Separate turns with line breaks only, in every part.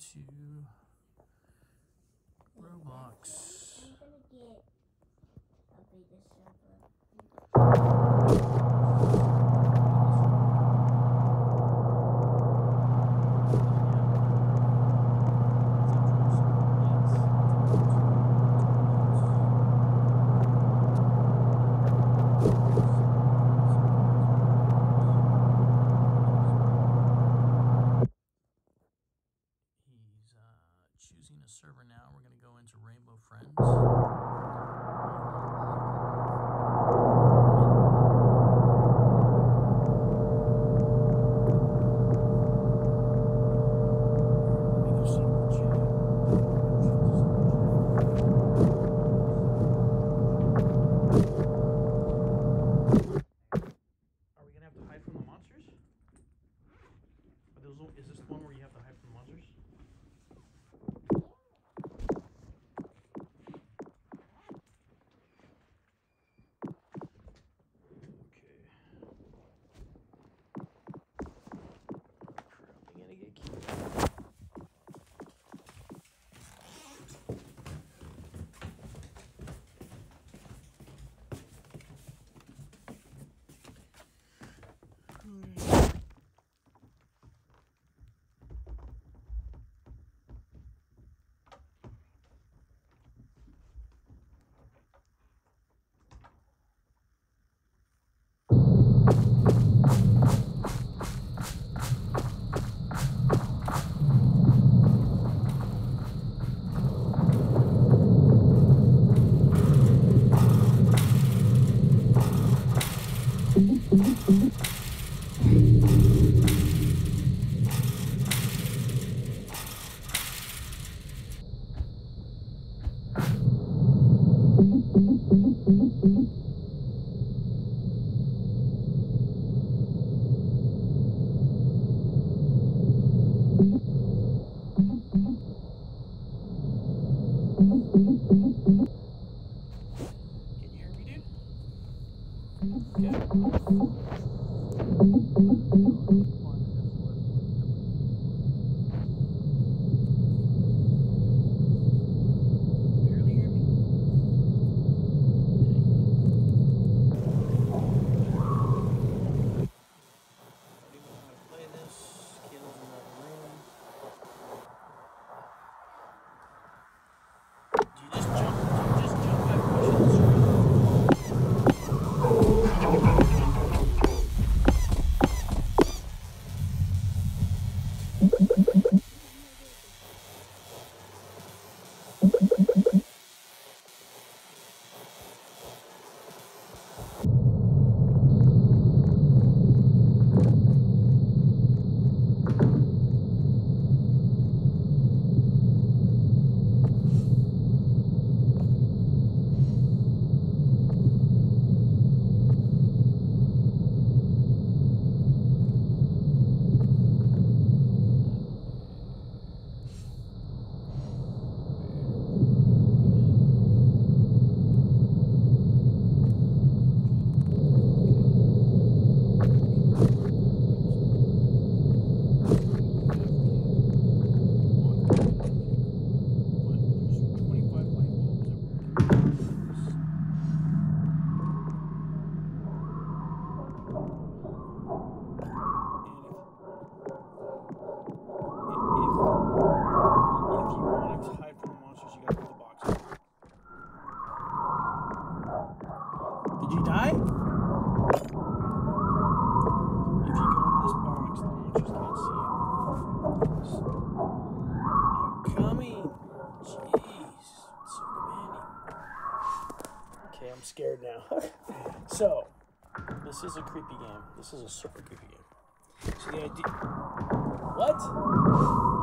into Roblox.
I'm gonna get a bigger server.
creepy game. This is a super creepy game. So the idea. What?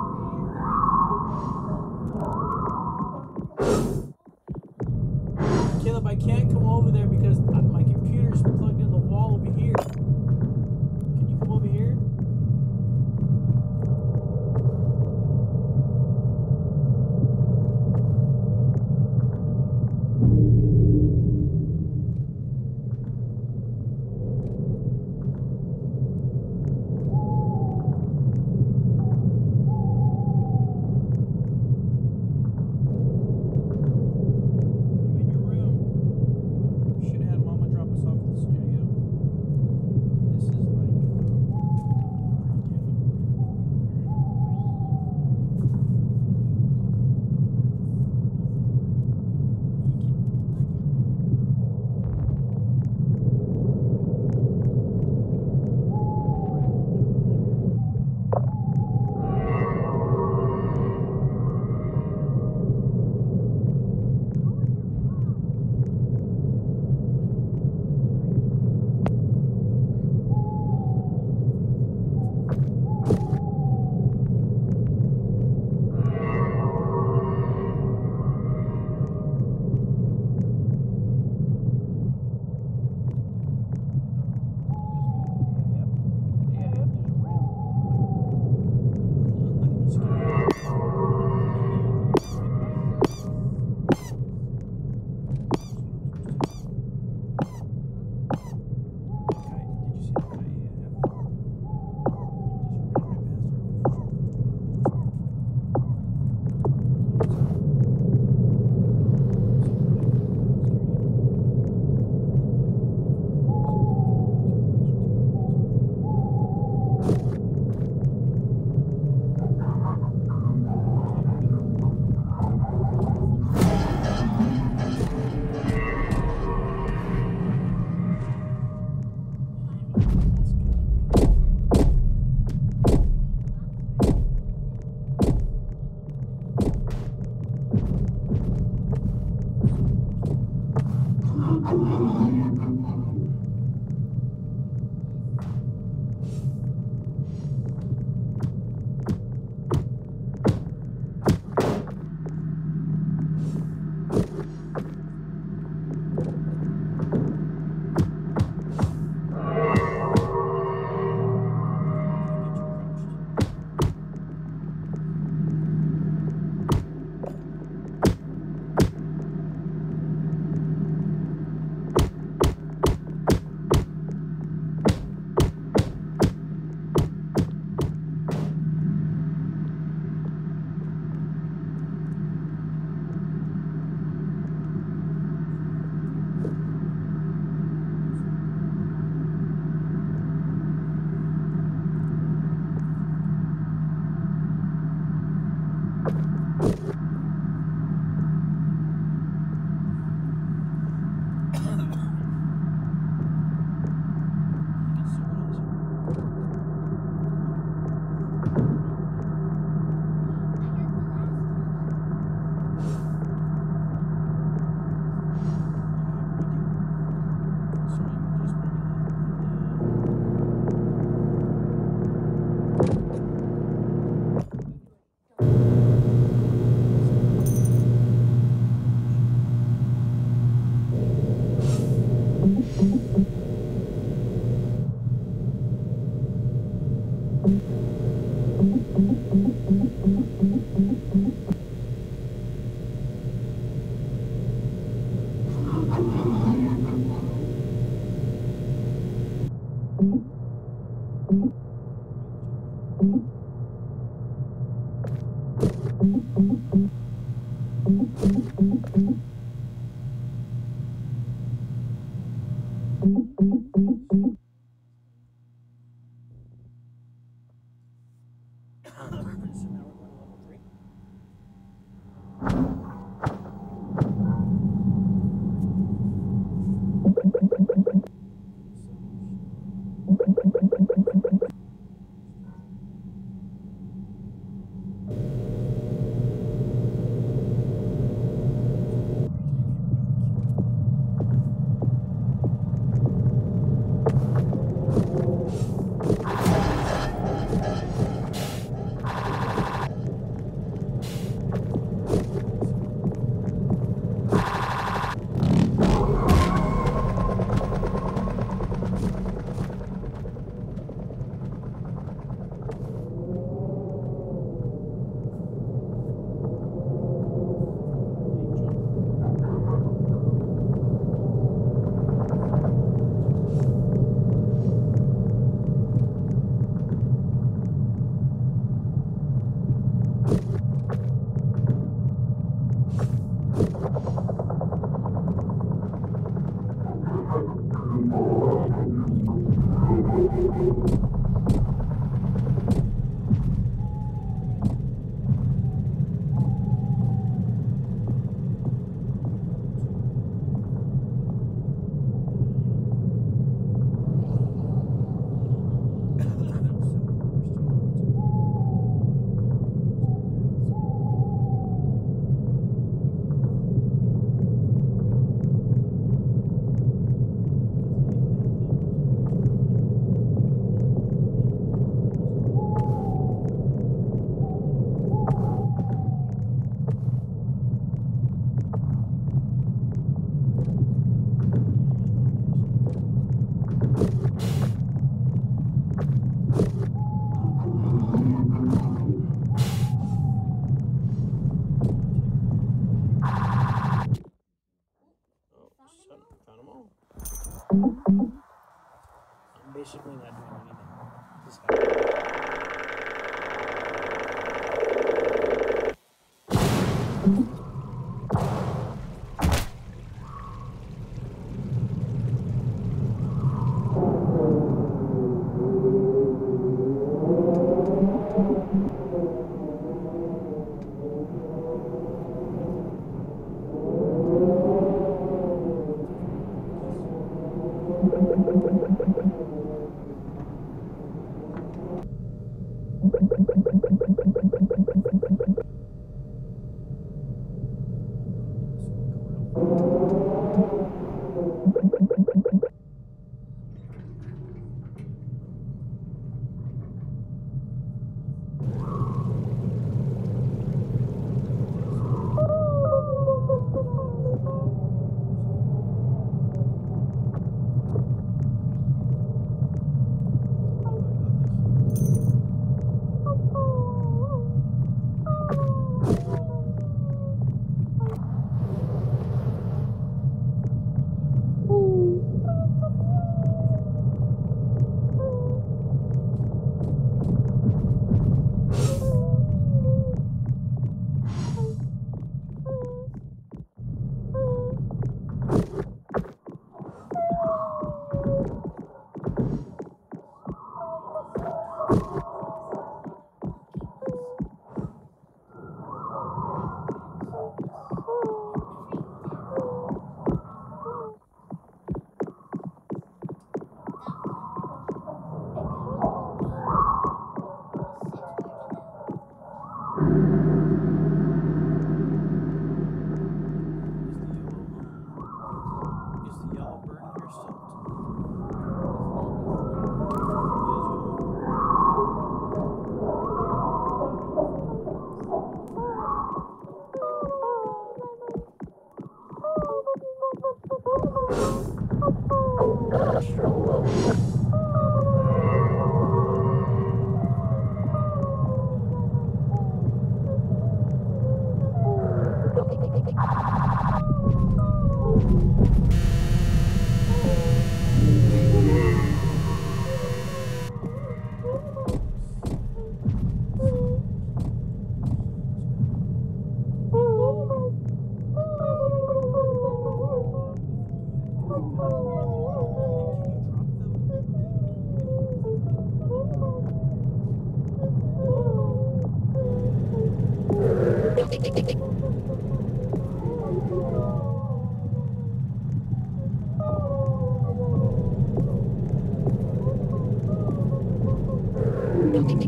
Política.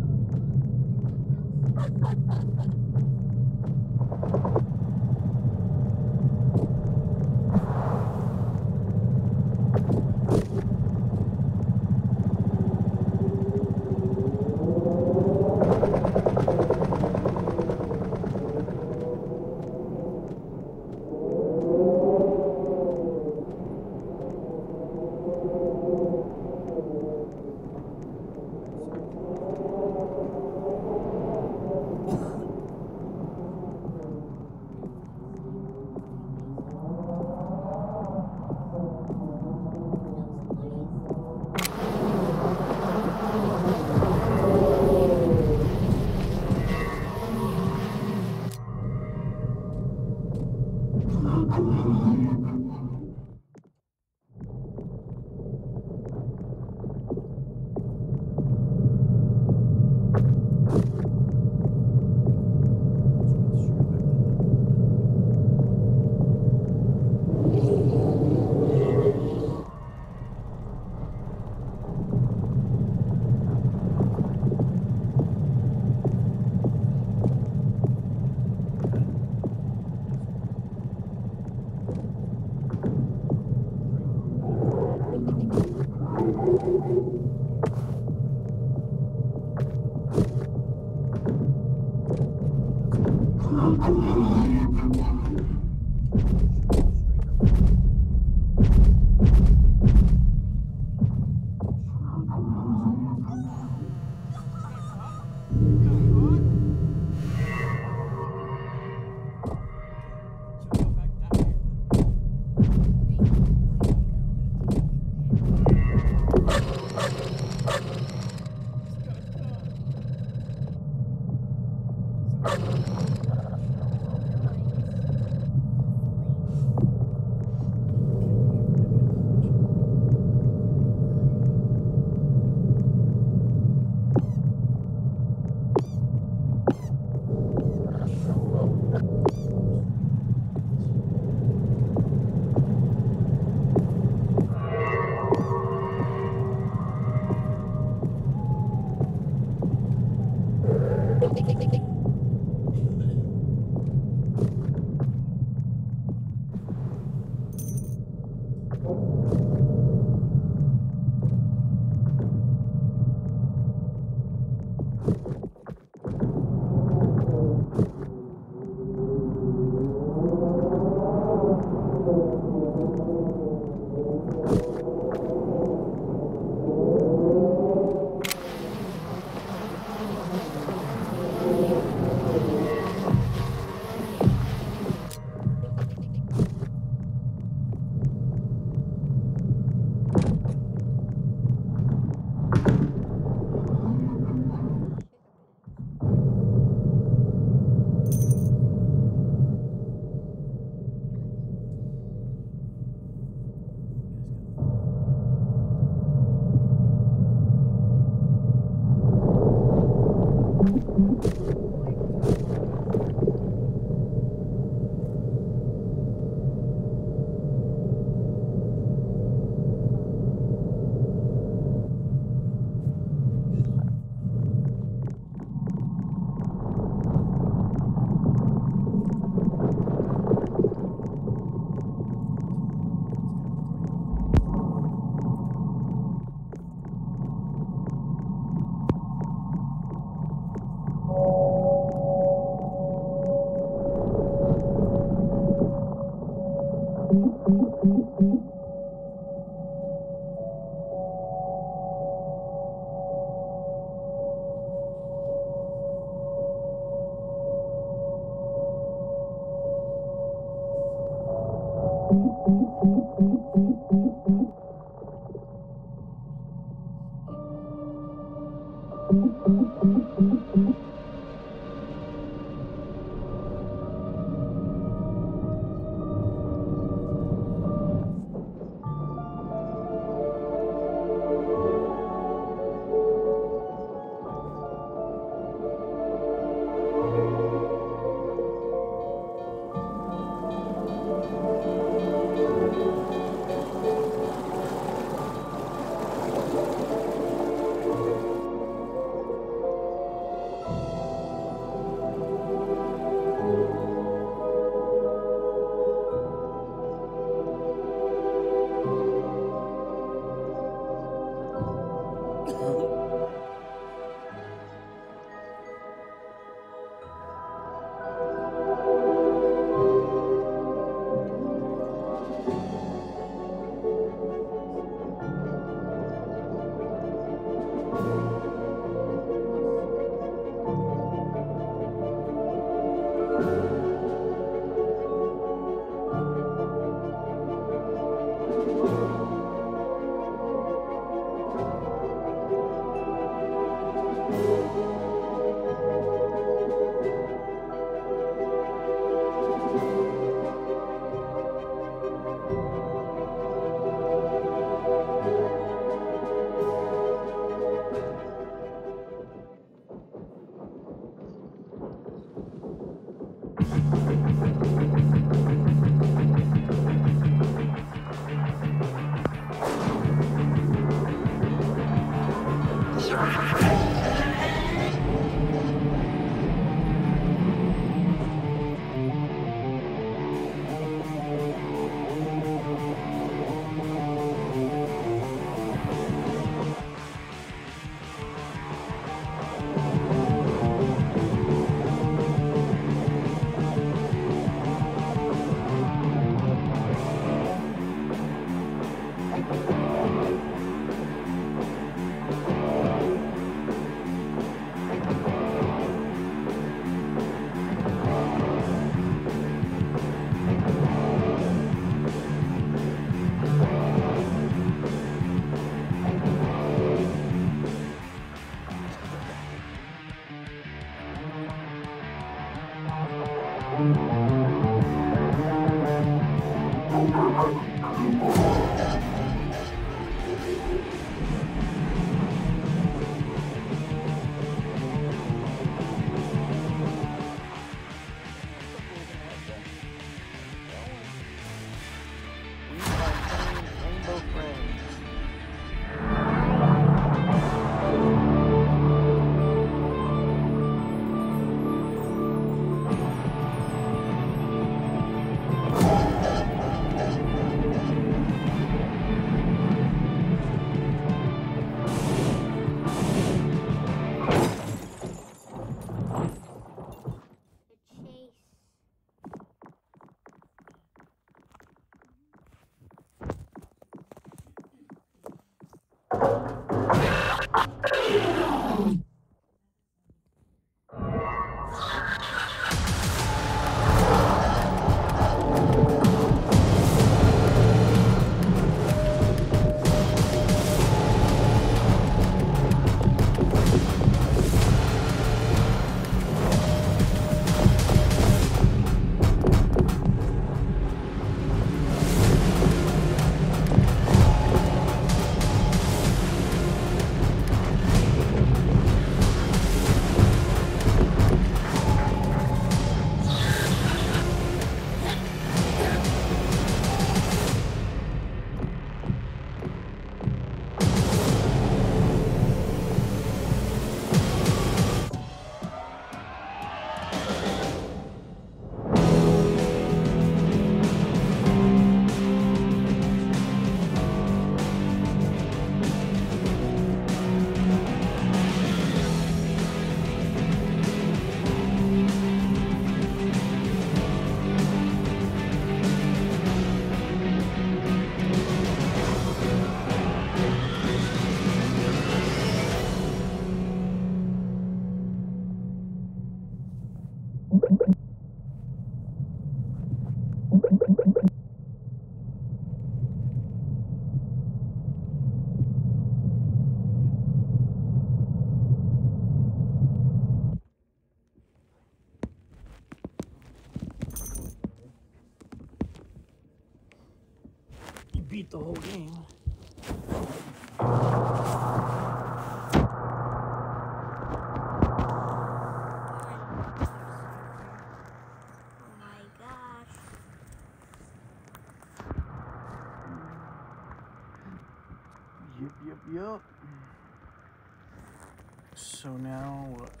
So now what?